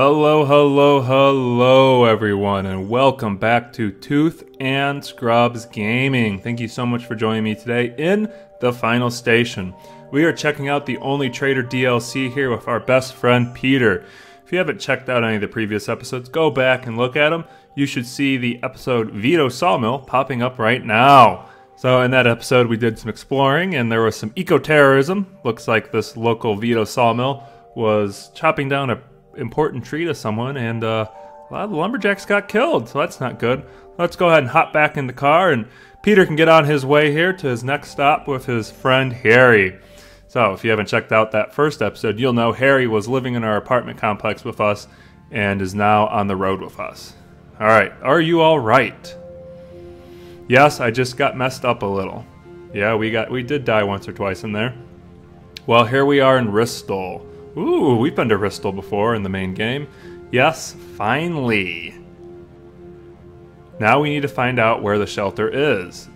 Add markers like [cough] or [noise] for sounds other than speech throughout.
Hello, hello, hello, everyone, and welcome back to Tooth and Scrubs Gaming. Thank you so much for joining me today in the final station. We are checking out the Only Traitor DLC here with our best friend Peter. If you haven't checked out any of the previous episodes, go back and look at them. You should see the episode Vito Sawmill popping up right now. So, in that episode, we did some exploring and there was some eco terrorism. Looks like this local Vito Sawmill was chopping down a important tree to someone, and uh, a lot of the lumberjacks got killed, so that's not good. Let's go ahead and hop back in the car, and Peter can get on his way here to his next stop with his friend Harry. So, if you haven't checked out that first episode, you'll know Harry was living in our apartment complex with us and is now on the road with us. All right, are you all right? Yes, I just got messed up a little. Yeah, we got we did die once or twice in there. Well, here we are in Ristol. Ooh, we've been to Ristol before in the main game. Yes, finally. Now we need to find out where the shelter is.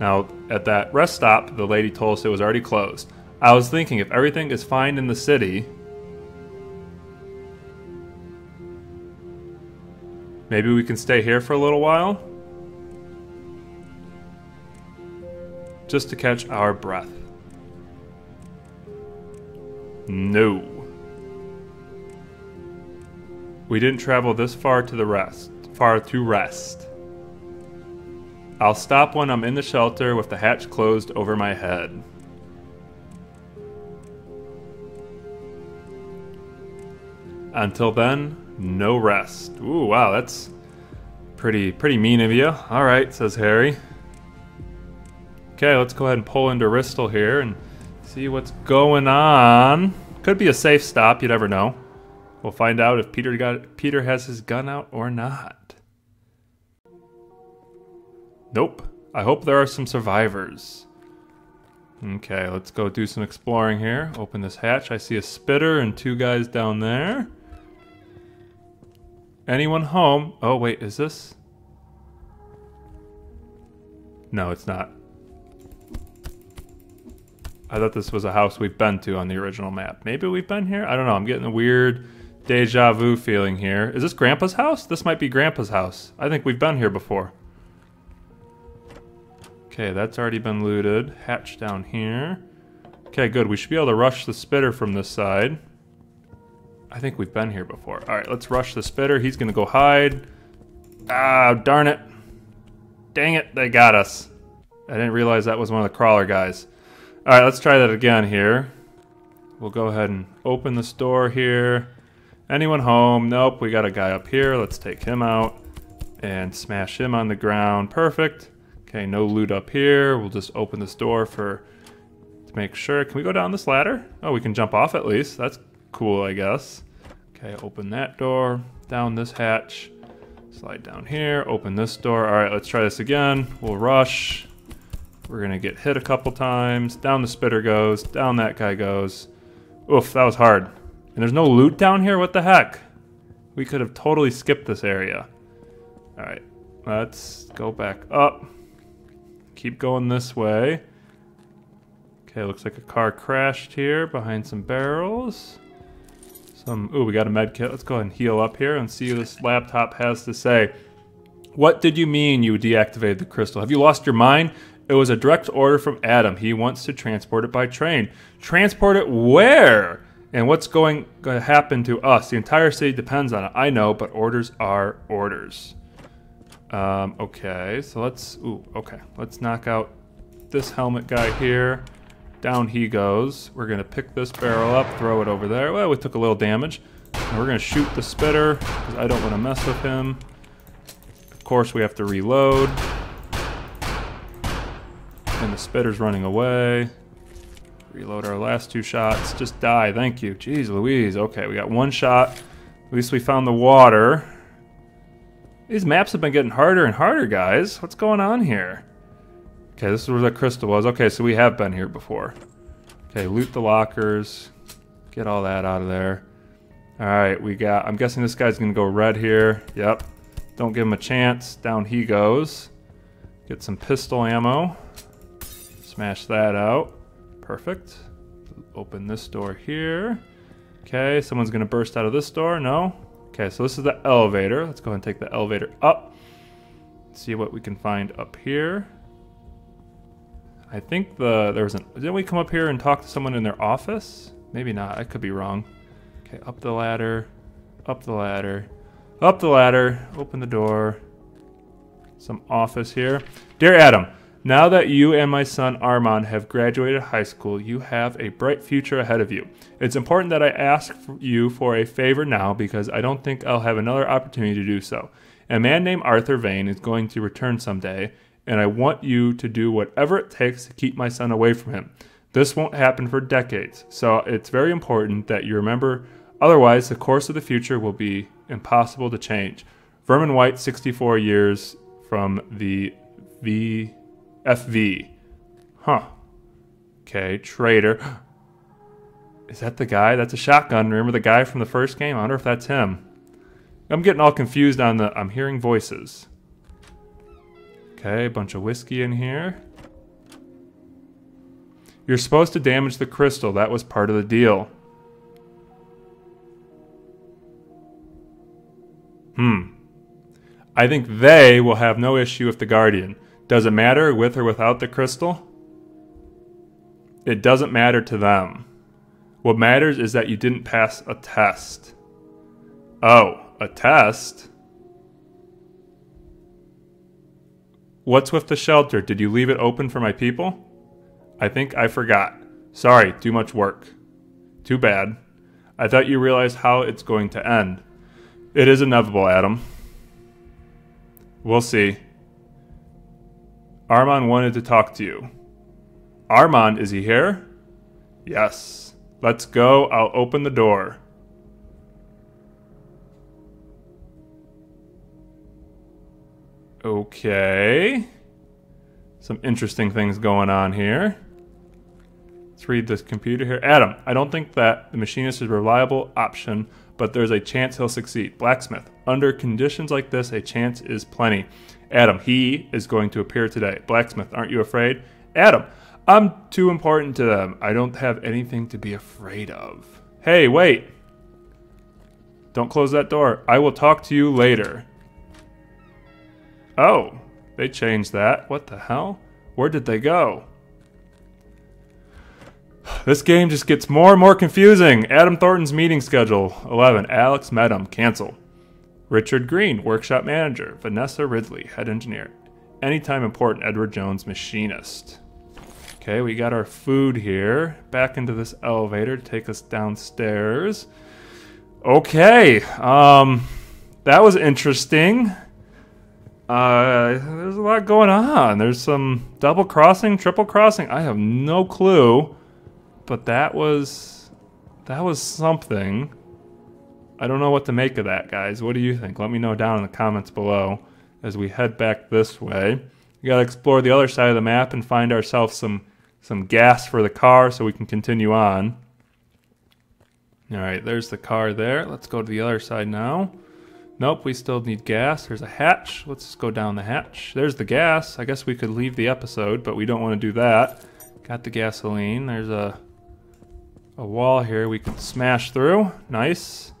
Now, at that rest stop, the lady told us it was already closed. I was thinking if everything is fine in the city, maybe we can stay here for a little while? Just to catch our breath. No. We didn't travel this far to the rest, far to rest. I'll stop when I'm in the shelter with the hatch closed over my head. Until then, no rest. Ooh, wow, that's pretty pretty mean of you. All right, says Harry. Okay, let's go ahead and pull into Ristol here and see what's going on. Could be a safe stop, you never know. We'll find out if Peter got Peter has his gun out or not. Nope. I hope there are some survivors. Okay, let's go do some exploring here. Open this hatch. I see a spitter and two guys down there. Anyone home? Oh, wait, is this? No, it's not. I thought this was a house we've been to on the original map. Maybe we've been here? I don't know. I'm getting a weird deja vu feeling here. Is this Grandpa's house? This might be Grandpa's house. I think we've been here before. Okay, that's already been looted. Hatch down here. Okay, good. We should be able to rush the spitter from this side. I think we've been here before. All right, let's rush the spitter. He's going to go hide. Ah, darn it. Dang it, they got us. I didn't realize that was one of the crawler guys. All right, let's try that again here. We'll go ahead and open this door here. Anyone home? Nope, we got a guy up here. Let's take him out and smash him on the ground. Perfect. Okay, no loot up here. We'll just open this door for to make sure. Can we go down this ladder? Oh, we can jump off at least. That's cool, I guess. Okay, open that door. Down this hatch. Slide down here. Open this door. All right, let's try this again. We'll rush. We're gonna get hit a couple times. Down the spitter goes. Down that guy goes. Oof, that was hard. And there's no loot down here? What the heck? We could have totally skipped this area. Alright, let's go back up. Keep going this way. Okay, looks like a car crashed here behind some barrels. Some, ooh, we got a med kit. Let's go ahead and heal up here and see what this laptop has to say. What did you mean you deactivated the crystal? Have you lost your mind? It was a direct order from Adam. He wants to transport it by train. Transport it where? And what's going to happen to us? The entire city depends on it. I know, but orders are orders. Um, okay, so let's. Ooh, okay. Let's knock out this helmet guy here. Down he goes. We're gonna pick this barrel up, throw it over there. Well, we took a little damage. And we're gonna shoot the spitter because I don't want to mess with him. Of course, we have to reload. And the spitter's running away. Reload our last two shots. Just die. Thank you. Jeez Louise. Okay, we got one shot. At least we found the water. These maps have been getting harder and harder, guys. What's going on here? Okay, this is where the crystal was. Okay, so we have been here before. Okay, loot the lockers. Get all that out of there. Alright, we got... I'm guessing this guy's going to go red here. Yep. Don't give him a chance. Down he goes. Get some pistol ammo. Smash that out. Perfect. Open this door here. Okay, someone's gonna burst out of this door. No. Okay, so this is the elevator. Let's go ahead and take the elevator up. See what we can find up here. I think the there was an didn't we come up here and talk to someone in their office? Maybe not. I could be wrong. Okay, up the ladder, up the ladder, up the ladder. Open the door. Some office here. Dear Adam, now that you and my son Armand have graduated high school, you have a bright future ahead of you. It's important that I ask you for a favor now because I don't think I'll have another opportunity to do so. A man named Arthur Vane is going to return someday, and I want you to do whatever it takes to keep my son away from him. This won't happen for decades, so it's very important that you remember, otherwise, the course of the future will be impossible to change. Vermin White, 64 years from the V. FV. Huh. Okay, traitor. Is that the guy? That's a shotgun. Remember the guy from the first game? I wonder if that's him. I'm getting all confused on the. I'm hearing voices. Okay, a bunch of whiskey in here. You're supposed to damage the crystal. That was part of the deal. Hmm. I think they will have no issue with the Guardian. Does it matter with or without the crystal? It doesn't matter to them. What matters is that you didn't pass a test. Oh, a test? What's with the shelter? Did you leave it open for my people? I think I forgot. Sorry, too much work. Too bad. I thought you realized how it's going to end. It is inevitable, Adam. We'll see. Armand wanted to talk to you. Armand, is he here? Yes. Let's go. I'll open the door. Okay. Some interesting things going on here. Let's read this computer here. Adam, I don't think that the machinist is a reliable option, but there's a chance he'll succeed. Blacksmith, under conditions like this, a chance is plenty. Adam, he is going to appear today. Blacksmith, aren't you afraid? Adam, I'm too important to them. I don't have anything to be afraid of. Hey, wait. Don't close that door. I will talk to you later. Oh, they changed that. What the hell? Where did they go? This game just gets more and more confusing. Adam Thornton's meeting schedule. 11. Alex Medham. Cancel. Richard Green, workshop manager. Vanessa Ridley, head engineer. Anytime important, Edward Jones, machinist. Okay, we got our food here. Back into this elevator to take us downstairs. Okay, um, that was interesting. Uh, there's a lot going on. There's some double crossing, triple crossing. I have no clue, but that was that was something. I don't know what to make of that, guys. What do you think? Let me know down in the comments below as we head back this way. We gotta explore the other side of the map and find ourselves some some gas for the car so we can continue on. All right, there's the car there. Let's go to the other side now. Nope, we still need gas. There's a hatch. Let's just go down the hatch. There's the gas. I guess we could leave the episode, but we don't want to do that. Got the gasoline. There's a a wall here we can smash through. Nice.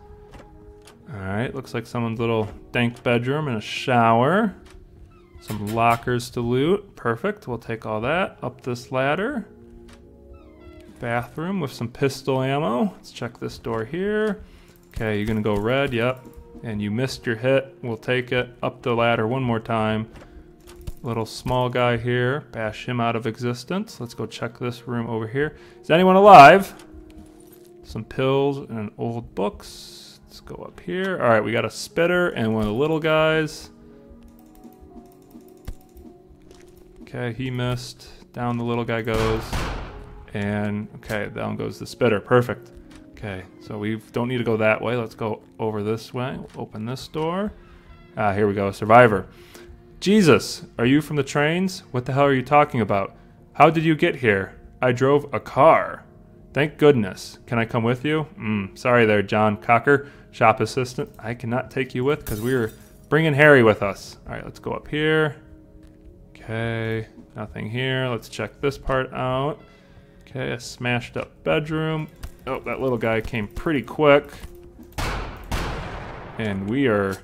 Alright, looks like someone's little dank bedroom and a shower. Some lockers to loot. Perfect, we'll take all that. Up this ladder. Bathroom with some pistol ammo. Let's check this door here. Okay, you're gonna go red, yep. And you missed your hit, we'll take it. Up the ladder one more time. Little small guy here, bash him out of existence. Let's go check this room over here. Is anyone alive? Some pills and old books. Let's go up here. All right, we got a spitter and one of the little guys. Okay, he missed. Down the little guy goes. And, okay, down goes the spitter. Perfect. Okay, so we don't need to go that way. Let's go over this way. open this door. Ah, here we go. Survivor. Jesus, are you from the trains? What the hell are you talking about? How did you get here? I drove a car. Thank goodness. Can I come with you? Mm, sorry there, John Cocker shop assistant. I cannot take you with because we are bringing Harry with us. All right, let's go up here. Okay, nothing here. Let's check this part out. Okay, a smashed up bedroom. Oh, that little guy came pretty quick. And we are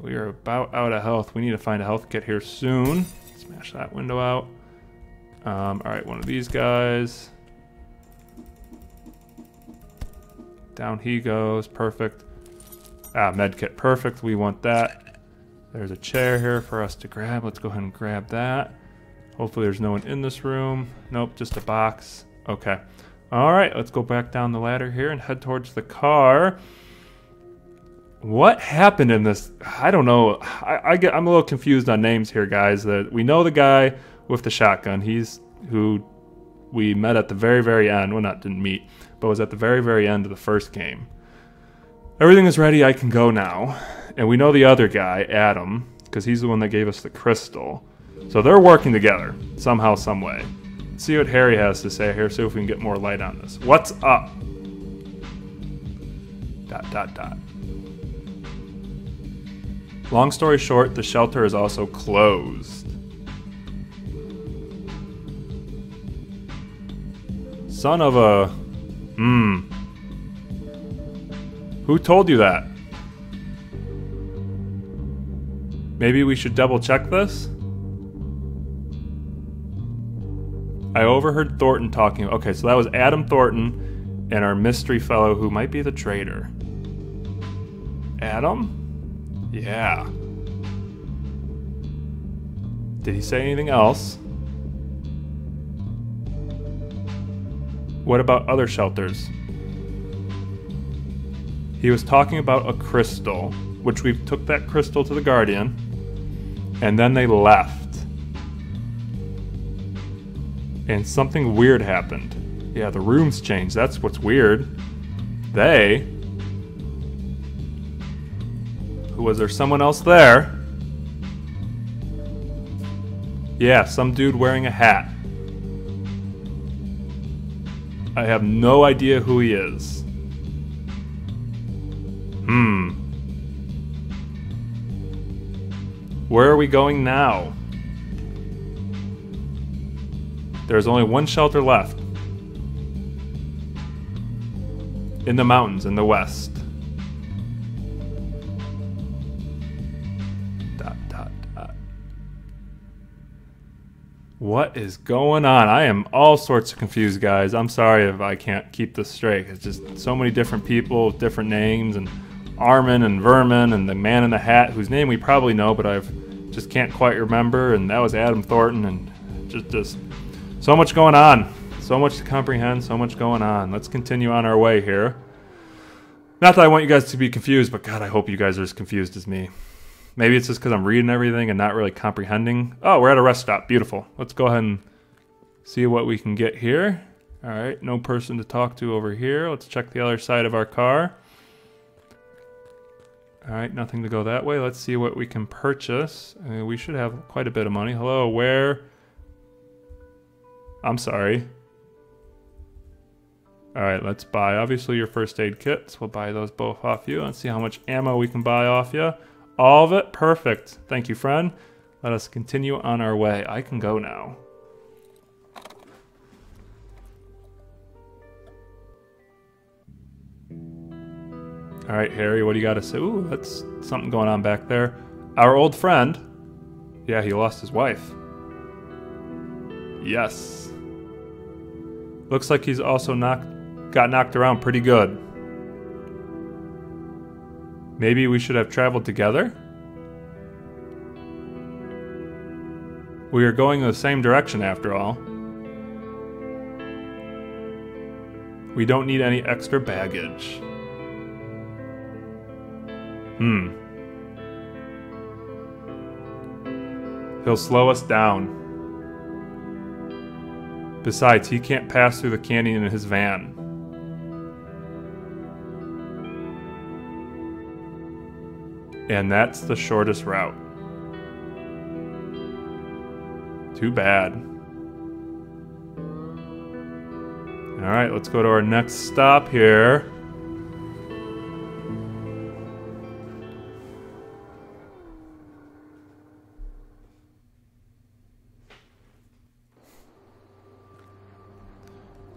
we are about out of health. We need to find a health kit here soon. Smash that window out. Um, all right, one of these guys. Down he goes. Perfect. Ah, medkit. Perfect. We want that. There's a chair here for us to grab. Let's go ahead and grab that. Hopefully there's no one in this room. Nope, just a box. Okay. All right, let's go back down the ladder here and head towards the car. What happened in this? I don't know. I, I get. I'm a little confused on names here, guys. That we know the guy with the shotgun. He's who we met at the very, very end. Well, not didn't meet, but was at the very, very end of the first game. Everything is ready. I can go now. And we know the other guy, Adam, because he's the one that gave us the crystal. So they're working together somehow, some way. Let's see what Harry has to say here. See if we can get more light on this. What's up? Dot dot dot. Long story short, the shelter is also closed. Son of a. Hmm. Who told you that? Maybe we should double check this? I overheard Thornton talking. Okay, so that was Adam Thornton and our mystery fellow who might be the traitor. Adam? Yeah. Did he say anything else? What about other shelters? He was talking about a crystal, which we took that crystal to the Guardian, and then they left. And something weird happened. Yeah, the rooms changed. That's what's weird. They. Who was there someone else there? Yeah, some dude wearing a hat. I have no idea who he is. Hmm. Where are we going now? There's only one shelter left. In the mountains in the west. What is going on? I am all sorts of confused, guys. I'm sorry if I can't keep this straight. It's just so many different people with different names, and Armin and Vermin, and the man in the hat, whose name we probably know, but I've just can't quite remember. And that was Adam Thornton, and just just so much going on. So much to comprehend, so much going on. Let's continue on our way here. Not that I want you guys to be confused, but God, I hope you guys are as confused as me. Maybe it's just because I'm reading everything and not really comprehending. Oh, we're at a rest stop. Beautiful. Let's go ahead and see what we can get here. All right, no person to talk to over here. Let's check the other side of our car. All right, nothing to go that way. Let's see what we can purchase. Uh, we should have quite a bit of money. Hello, where? I'm sorry. All right, let's buy obviously your first aid kits. We'll buy those both off you. Let's see how much ammo we can buy off you. All of it? Perfect. Thank you, friend. Let us continue on our way. I can go now. All right, Harry, what do you got to say? Ooh, that's something going on back there. Our old friend. Yeah, he lost his wife. Yes. Looks like he's also knocked, got knocked around pretty good. Maybe we should have traveled together? We are going in the same direction after all. We don't need any extra baggage. Hmm. He'll slow us down. Besides, he can't pass through the canyon in his van. And that's the shortest route. Too bad. Alright, let's go to our next stop here.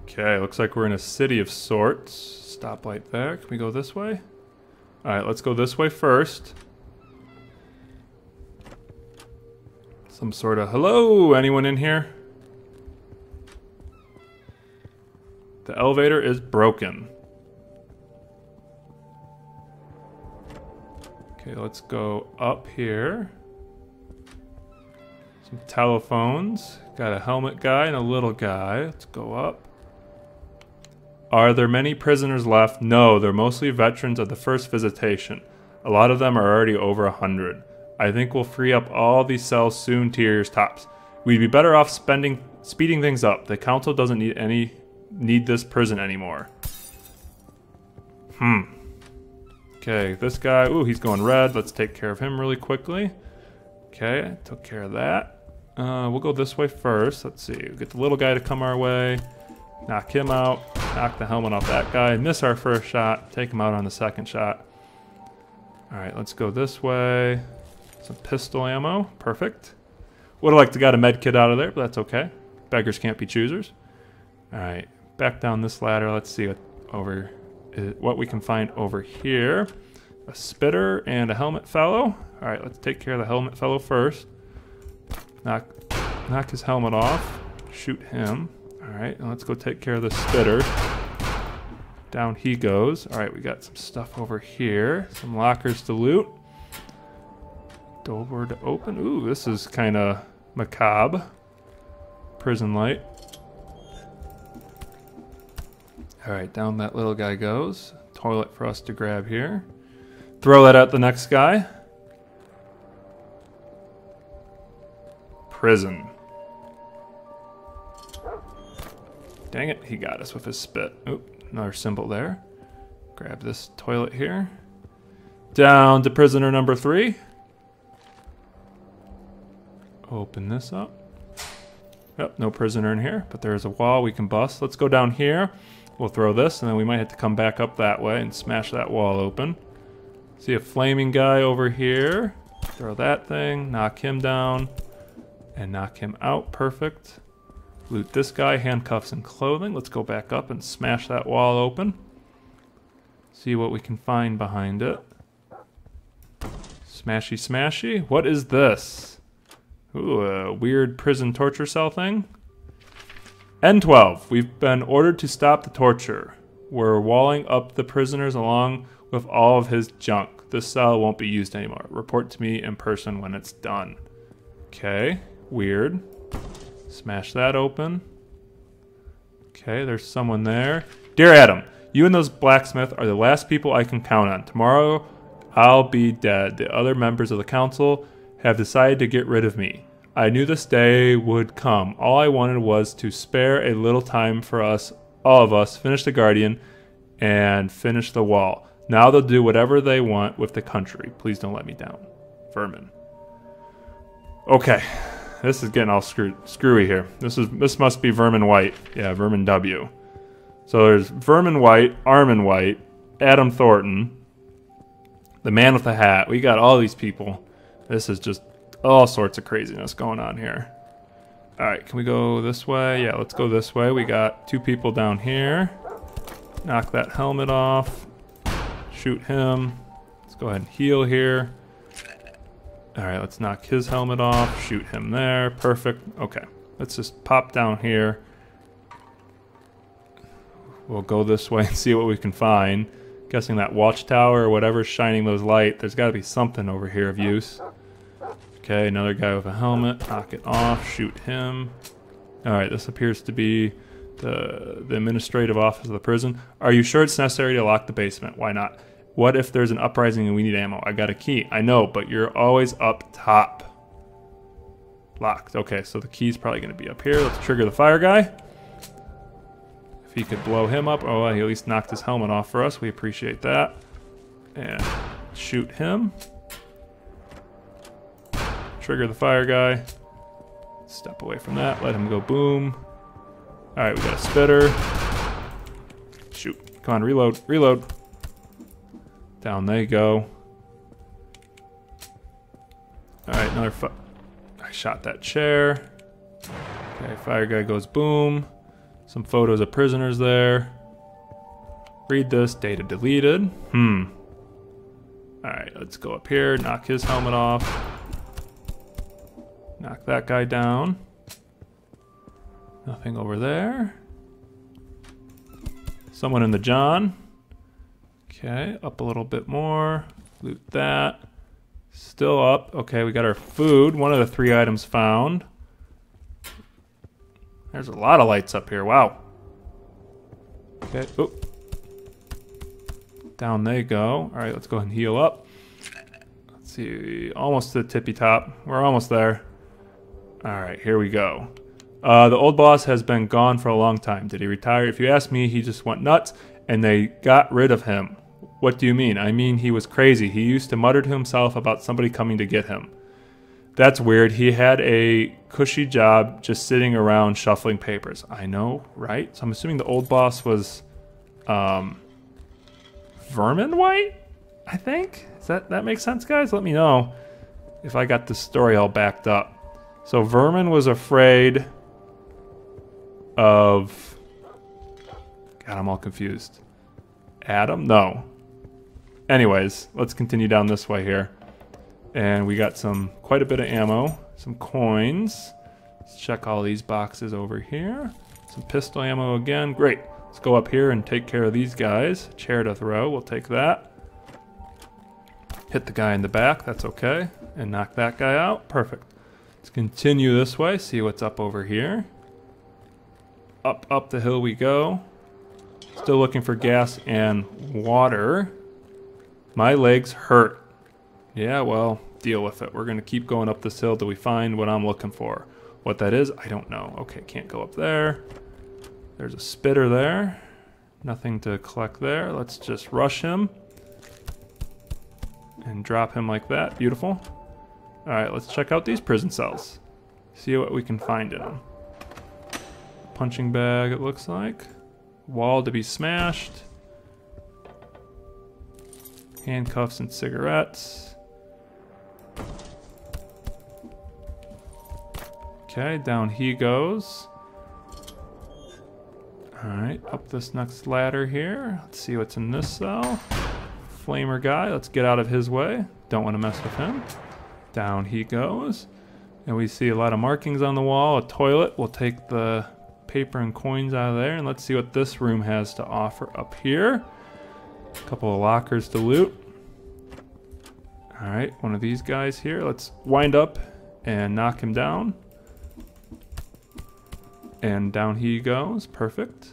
Okay, looks like we're in a city of sorts. Stoplight there. Can we go this way? Alright, let's go this way first. Some sort of hello, anyone in here? The elevator is broken. Okay, let's go up here. Some telephones. Got a helmet guy and a little guy. Let's go up. Are there many prisoners left? No, they're mostly veterans of the first visitation. A lot of them are already over a hundred. I think we'll free up all these cells soon your tops. We'd be better off spending speeding things up. The council doesn't need any need this prison anymore. Hmm. Okay, this guy, ooh, he's going red. Let's take care of him really quickly. Okay, took care of that. Uh, we'll go this way first. Let's see, we'll get the little guy to come our way. Knock him out. Knock the helmet off that guy. Miss our first shot. Take him out on the second shot. Alright, let's go this way. Some pistol ammo. Perfect. Would have liked to got a med kit out of there, but that's okay. Beggars can't be choosers. Alright, back down this ladder. Let's see what over uh, what we can find over here. A spitter and a helmet fellow. All right, let's take care of the helmet fellow first. Knock, knock his helmet off. Shoot him. All right, let's go take care of the spitter. Down he goes. All right, we got some stuff over here. Some lockers to loot. Door to open. Ooh, this is kind of macabre. Prison light. All right, down that little guy goes. Toilet for us to grab here. Throw that at the next guy. Prison. Dang it, he got us with his spit. Oop, another symbol there. Grab this toilet here. Down to prisoner number three. Open this up. Yep, no prisoner in here, but there's a wall we can bust. Let's go down here. We'll throw this, and then we might have to come back up that way and smash that wall open. See a flaming guy over here. Throw that thing, knock him down, and knock him out. Perfect. Loot this guy, handcuffs and clothing. Let's go back up and smash that wall open. See what we can find behind it. Smashy smashy. What is this? Ooh, a weird prison torture cell thing. N12, we've been ordered to stop the torture. We're walling up the prisoners along with all of his junk. This cell won't be used anymore. Report to me in person when it's done. Okay, weird. Smash that open. Okay, there's someone there. Dear Adam, you and those blacksmith are the last people I can count on. Tomorrow I'll be dead. The other members of the council have decided to get rid of me. I knew this day would come. All I wanted was to spare a little time for us, all of us, finish the Guardian and finish the wall. Now they'll do whatever they want with the country. Please don't let me down. Vermin. Okay. This is getting all screw- screwy here. This is this must be Vermin White. Yeah, Vermin W. So there's Vermin White, Armin White, Adam Thornton, the man with the hat. We got all these people. This is just all sorts of craziness going on here. All right, can we go this way? Yeah, let's go this way. We got two people down here. Knock that helmet off. Shoot him. Let's go ahead and heal here. All right, let's knock his helmet off. Shoot him there. Perfect. Okay, let's just pop down here. We'll go this way and [laughs] see what we can find. Guessing that watchtower or whatever's shining those light, there's got to be something over here of use. Okay, another guy with a helmet. Knock it off. Shoot him. Alright, this appears to be the, the administrative office of the prison. Are you sure it's necessary to lock the basement? Why not? What if there's an uprising and we need ammo? I got a key. I know, but you're always up top. Locked. Okay, so the key's probably going to be up here. Let's trigger the fire guy. If he could blow him up. Oh, he at least knocked his helmet off for us. We appreciate that. And shoot him. Trigger the fire guy. Step away from that. Let him go boom. Alright, we got a spitter. Shoot. Come on, reload. Reload. Down they go. Alright, another I shot that chair. Okay, fire guy goes boom. Some photos of prisoners there. Read this. Data deleted. Hmm. Alright, let's go up here. Knock his helmet off. Knock that guy down. Nothing over there. Someone in the John. Okay, up a little bit more. Loot that. Still up. Okay, we got our food. One of the three items found. There's a lot of lights up here. Wow. Okay. Oop. Down they go. All right, let's go ahead and heal up. Let's see. Almost to the tippy top. We're almost there. All right, here we go. Uh, the old boss has been gone for a long time. Did he retire? If you ask me, he just went nuts and they got rid of him. What do you mean? I mean, he was crazy. He used to mutter to himself about somebody coming to get him. That's weird. He had a cushy job just sitting around shuffling papers. I know, right? So I'm assuming the old boss was um, Vermin White, I think. Does that, that make sense, guys? Let me know if I got the story all backed up. So Vermin was afraid of. God, I'm all confused. Adam? No. Anyways, let's continue down this way here. And we got some quite a bit of ammo, some coins. Let's check all these boxes over here. Some pistol ammo again. Great. Let's go up here and take care of these guys. Chair to throw. We'll take that. Hit the guy in the back. That's okay. And knock that guy out. Perfect. Let's continue this way. See what's up over here. Up, up the hill we go. Still looking for gas and water. My legs hurt. Yeah, well, deal with it. We're going to keep going up this hill till we find what I'm looking for. What that is, I don't know. Okay, can't go up there. There's a spitter there. Nothing to collect there. Let's just rush him. And drop him like that. Beautiful. Alright, let's check out these prison cells. See what we can find in them punching bag, it looks like. Wall to be smashed. Handcuffs and cigarettes. Okay, down he goes. Alright, up this next ladder here. Let's see what's in this cell. Flamer guy, let's get out of his way. Don't want to mess with him. Down he goes. And we see a lot of markings on the wall. A toilet. We'll take the paper and coins out of there. And let's see what this room has to offer up here. Couple of lockers to loot. All right, one of these guys here. Let's wind up and knock him down. And down he goes. Perfect.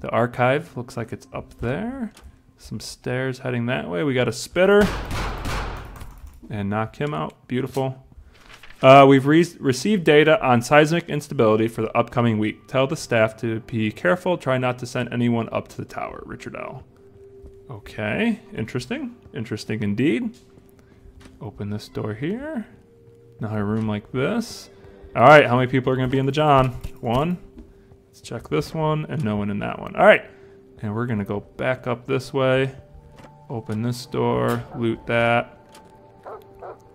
The archive looks like it's up there. Some stairs heading that way. We got a spitter. And knock him out. Beautiful. Uh, we've re received data on seismic instability for the upcoming week. Tell the staff to be careful. Try not to send anyone up to the tower. Richard L. Okay, interesting. Interesting indeed. Open this door here. Another room like this. All right, how many people are going to be in the John? One. Let's check this one and no one in that one. All right, and we're going to go back up this way. Open this door, loot that.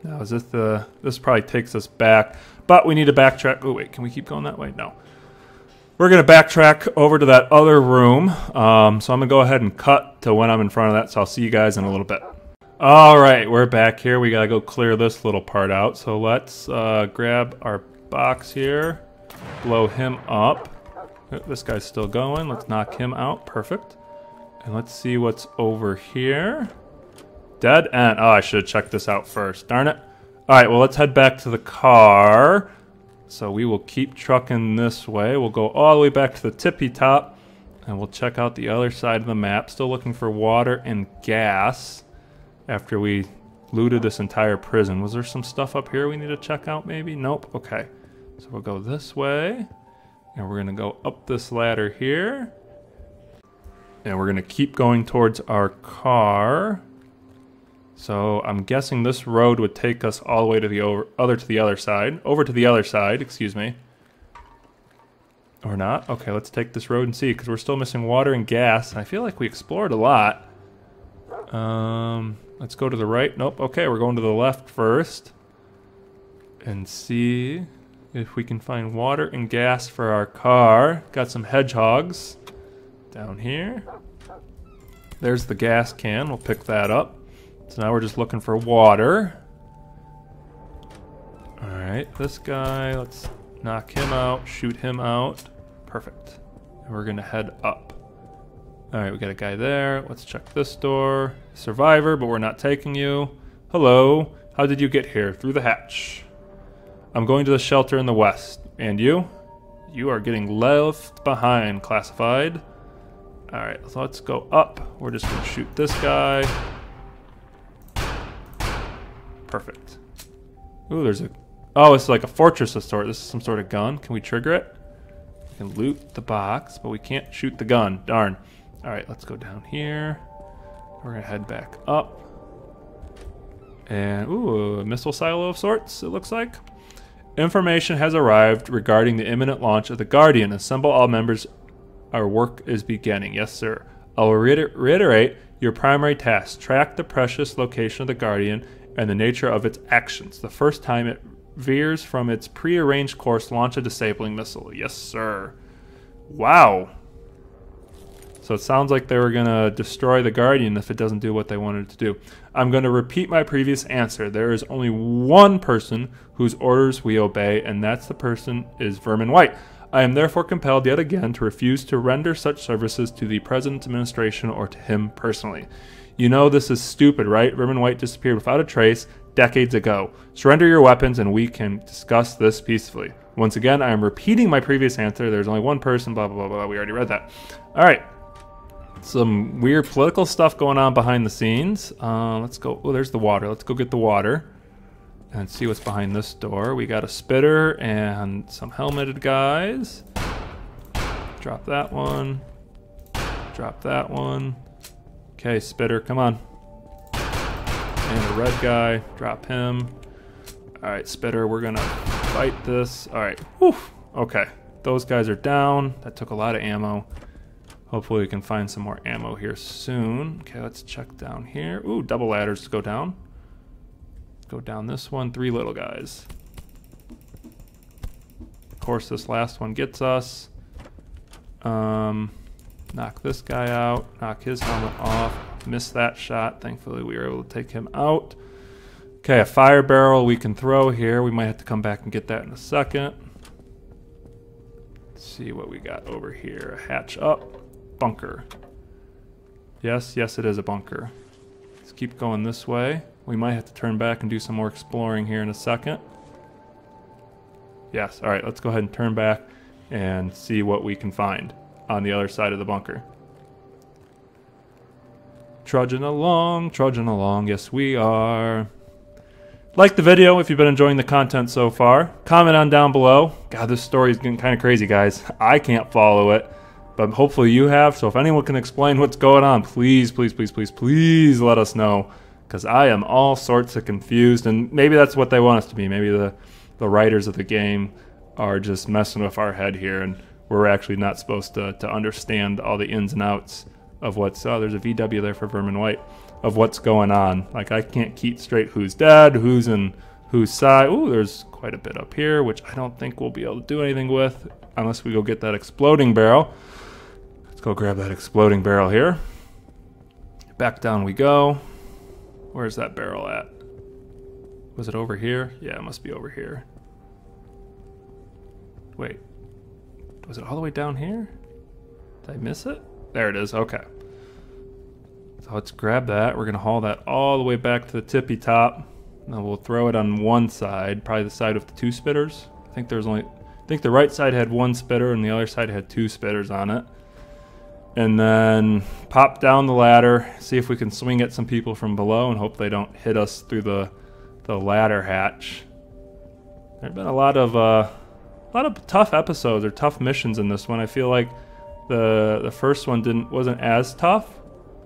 Now, is this the... This probably takes us back. But we need to backtrack. Oh, wait. Can we keep going that way? No. We're going to backtrack over to that other room. Um, so I'm going to go ahead and cut to when I'm in front of that. So I'll see you guys in a little bit. All right. We're back here. We got to go clear this little part out. So let's uh, grab our box here. Blow him up. Oh, this guy's still going. Let's knock him out. Perfect. And let's see what's over here. Dead end. Oh, I should have checked this out first. Darn it. All right, well, let's head back to the car. So we will keep trucking this way. We'll go all the way back to the tippy top, and we'll check out the other side of the map. Still looking for water and gas after we looted this entire prison. Was there some stuff up here we need to check out maybe? Nope. Okay. So we'll go this way, and we're going to go up this ladder here. And we're going to keep going towards our car. So I'm guessing this road would take us all the way to the over, other to the other side. Over to the other side, excuse me. Or not. Okay, let's take this road and see, because we're still missing water and gas. I feel like we explored a lot. Um, let's go to the right. Nope. Okay, we're going to the left first. And see. if we can find water and gas for our car. Got some hedgehogs down here. There's the gas can. We'll pick that up. So now we're just looking for water. Alright, this guy, let's knock him out, shoot him out. Perfect. And we're gonna head up. Alright, we got a guy there. Let's check this door. Survivor, but we're not taking you. Hello. How did you get here? Through the hatch. I'm going to the shelter in the west. And you? You are getting left behind, classified. Alright, so let's go up. We're just gonna shoot this guy. Perfect. Ooh, there's a... Oh, it's like a fortress of sort. This is some sort of gun. Can we trigger it? We can loot the box, but we can't shoot the gun. Darn. Alright, let's go down here. We're gonna head back up. And, ooh, a missile silo of sorts, it looks like. Information has arrived regarding the imminent launch of the Guardian. Assemble all members. Our work is beginning. Yes, sir. I'll reiterate your primary task. Track the precious location of the Guardian and the nature of its actions. The first time it veers from its prearranged course, launch a disabling missile. Yes, sir. Wow. So it sounds like they were going to destroy the Guardian if it doesn't do what they wanted to do. I'm going to repeat my previous answer. There is only one person whose orders we obey, and that's the person is Vermin White. I am therefore compelled yet again to refuse to render such services to the President's administration or to him personally. You know this is stupid, right? Vermin White disappeared without a trace decades ago. Surrender your weapons and we can discuss this peacefully. Once again, I am repeating my previous answer. There's only one person, blah, blah, blah, blah. We already read that. All right some weird political stuff going on behind the scenes. Uh, let's go. Oh, there's the water. Let's go get the water and see what's behind this door. We got a spitter and some helmeted guys. Drop that one. Drop that one. Okay, spitter, come on. And a red guy. Drop him. All right, spitter, we're gonna fight this. All right. Whew. Okay, those guys are down. That took a lot of ammo. Hopefully we can find some more ammo here soon. Okay, let's check down here. Ooh, double ladders to go down. Go down this one, three little guys. Of course, this last one gets us. Um, knock this guy out, knock his helmet off, miss that shot. Thankfully, we were able to take him out. Okay, a fire barrel we can throw here. We might have to come back and get that in a second. Let's see what we got over here. A hatch up bunker. Yes, yes, it is a bunker. Let's keep going this way. We might have to turn back and do some more exploring here in a second. Yes, alright, let's go ahead and turn back and see what we can find on the other side of the bunker. Trudging along, trudging along, yes we are. Like the video if you've been enjoying the content so far. Comment on down below. God, this story is getting kind of crazy, guys. I can't follow it but hopefully you have. So if anyone can explain what's going on, please, please, please, please, please let us know because I am all sorts of confused. And maybe that's what they want us to be. Maybe the, the writers of the game are just messing with our head here and we're actually not supposed to, to understand all the ins and outs of what's. Oh, there's a VW there for Vermin White of what's going on. Like I can't keep straight who's dead, who's in whose side. Oh, there's quite a bit up here, which I don't think we'll be able to do anything with unless we go get that exploding barrel. Let's go grab that exploding barrel here. Back down we go. Where's that barrel at? Was it over here? Yeah, it must be over here. Wait. Was it all the way down here? Did I miss it? There it is. Okay. So let's grab that. We're going to haul that all the way back to the tippy top. Now we'll throw it on one side, probably the side with the two spitters. I think there's only I think the right side had one spitter and the other side had two spitters on it and then pop down the ladder, see if we can swing at some people from below, and hope they don't hit us through the the ladder hatch. There've been a lot of uh, a lot of tough episodes or tough missions in this one. I feel like the the first one didn't wasn't as tough.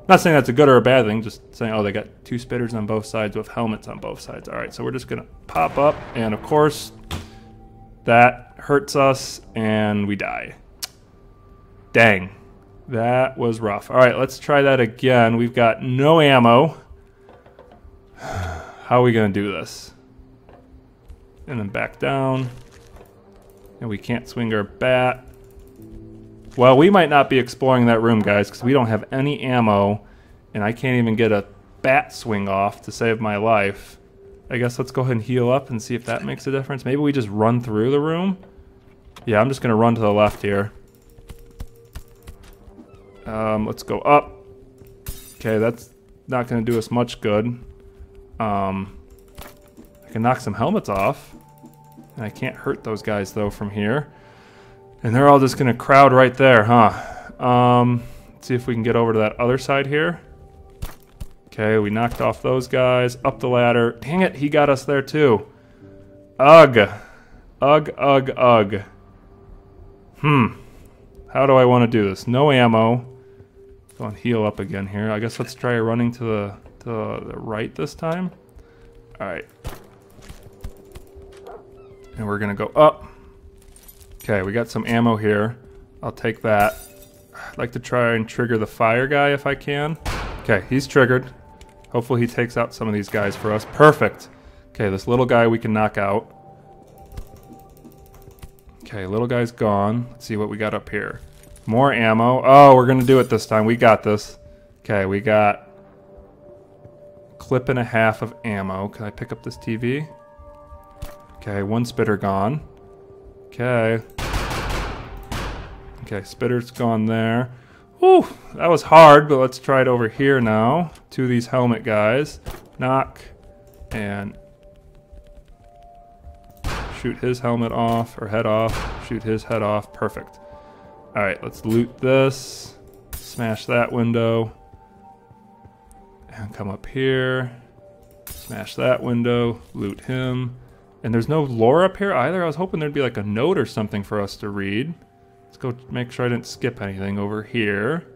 Not saying that's a good or a bad thing, just saying oh they got two spitters on both sides with helmets on both sides. All right, so we're just gonna pop up, and of course that hurts us, and we die. Dang. That was rough. All right, let's try that again. We've got no ammo. [sighs] How are we going to do this? And then back down. And we can't swing our bat. Well, we might not be exploring that room, guys, because we don't have any ammo. And I can't even get a bat swing off to save my life. I guess let's go ahead and heal up and see if that makes a difference. Maybe we just run through the room. Yeah, I'm just going to run to the left here. Um, let's go up. Okay, that's not going to do us much good. Um, I can knock some helmets off. I can't hurt those guys, though, from here. And they're all just going to crowd right there, huh? Um, let's see if we can get over to that other side here. Okay, we knocked off those guys. Up the ladder. Dang it, he got us there, too. Ugh. Ugh, ugh, ugh. Hmm. How do I want to do this? No ammo. Go and heal up again here. I guess let's try running to the, to the right this time. Alright. And we're to go up. Okay, we got some ammo here. I'll take that. I'd like to try and trigger the fire guy if I can. Okay, he's triggered. Hopefully he takes out some of these guys for us. Perfect. Okay, this little guy we can knock out. Okay, little guy's gone. Let's see what we got up here. More ammo. Oh, we're going to do it this time. We got this. Okay, we got clip and a half of ammo. Can I pick up this TV? Okay, one spitter gone. Okay. Okay, spitter's gone there. Whew, that was hard, but let's try it over here now. Two of these helmet guys. Knock. And shoot his helmet off, or head off. Shoot his head off. Perfect. Alright, let's loot this. Smash that window. And come up here. Smash that window. Loot him. And there's no lore up here either. I was hoping there'd be like a note or something for us to read. Let's go make sure I didn't skip anything over here.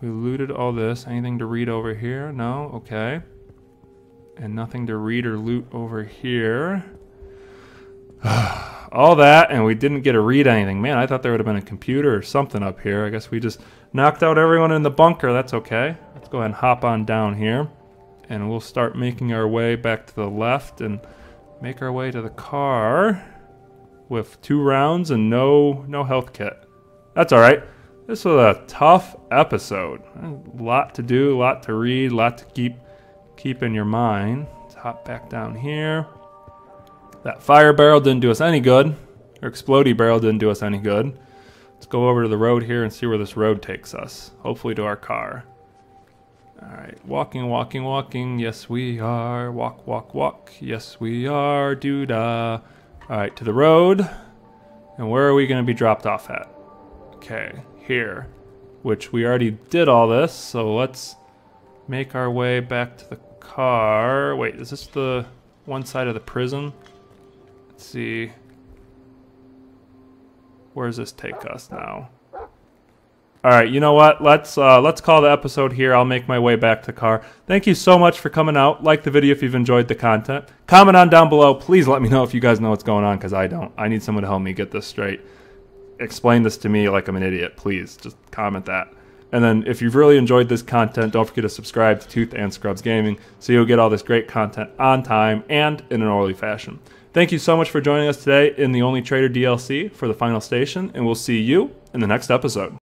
We looted all this. Anything to read over here? No? Okay. And nothing to read or loot over here. [sighs] all that, and we didn't get to read anything. Man, I thought there would have been a computer or something up here. I guess we just knocked out everyone in the bunker. That's okay. Let's go ahead and hop on down here. And we'll start making our way back to the left and make our way to the car with two rounds and no no health kit. That's all right. This was a tough episode. A lot to do, a lot to read, a lot to keep keep in your mind. Let's hop back down here. That fire barrel didn't do us any good. Or explodey barrel didn't do us any good. Let's go over to the road here and see where this road takes us. Hopefully to our car. Alright, walking, walking, walking. Yes, we are. Walk, walk, walk. Yes, we are. Doo-da. Alright, to the road. And where are we going to be dropped off at? Okay, here. Which we already did all this, so let's make our way back to the car. Wait, is this the one side of the prison? Let's see. Where does this take us now? All right, you know what? Let's uh, let's call the episode here. I'll make my way back to car. Thank you so much for coming out. Like the video if you've enjoyed the content. Comment on down below. Please let me know if you guys know what's going on because I don't. I need someone to help me get this straight. Explain this to me like I'm an idiot. Please just comment that. And then if you've really enjoyed this content, don't forget to subscribe to Tooth and Scrubs Gaming so you'll get all this great content on time and in an orderly fashion. Thank you so much for joining us today in the Only Traitor DLC for the final station, and we'll see you in the next episode.